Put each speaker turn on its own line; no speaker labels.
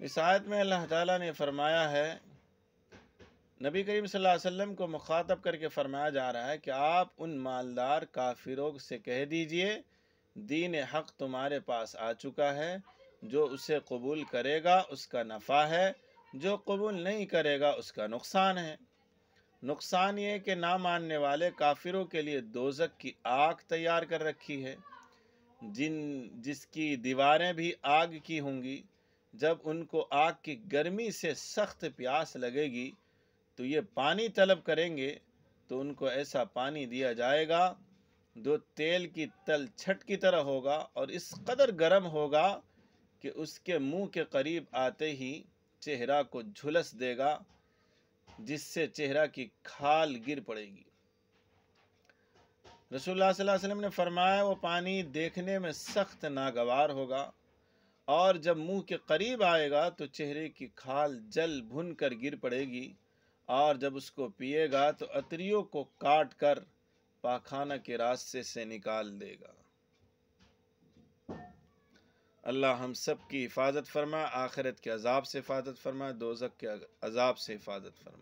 اس آیت میں اللہ تعالیٰ نے فرمایا ہے، نبی کریم صلی اللہ علیہ وسلم کو مخاطب کر کے فرمایا جا رہا ہے کہ آپ ان مالدار کافروں سے کہہ دیجیے، دین حق تمہارے پاس آ چکا ہے، جو اسے قبول کرے گا اس کا نفع ہے، جو قبول نہیں کرے گا اس کا نقصان ہے۔ نقصان یہ کہ نہ ماننے والے کافروں کے لیے دوزک کی آگ تیار کر رکھی ہے۔ جن، جس کی دیواریں بھی آگ کی ہوں گی جب ان کو آگ کی گرمی سے سخت پیاس لگے گی تو یہ پانی طلب کریں گے، تو ان کو ایسا پانی دیا جائے گا جو تیل کی تل چھٹ کی طرح ہوگا اور اس قدر گرم ہوگا کہ اس کے منہ کے قریب آتے ہی چہرہ کو جھلس دے گا، جس سے چہرہ کی کھال گر پڑے گی۔ رسول اللہ صلی اللہ علیہ وسلم نے فرمایا، وہ پانی دیکھنے میں سخت ناگوار ہوگا۔ اور جب منہ کے قریب آئے گا تو چہرے کی کھال جل بھن کر گر پڑے گی، اور جب اس کو پیے گا تو اتریوں کو کاٹ کر پاخانہ کے راستے سے نکال دے گا۔ اللہ ہم سب کی حفاظت فرما، آخرت کے عذاب سے حفاظت فرما دوزک کے عذاب سے حفاظت فرما۔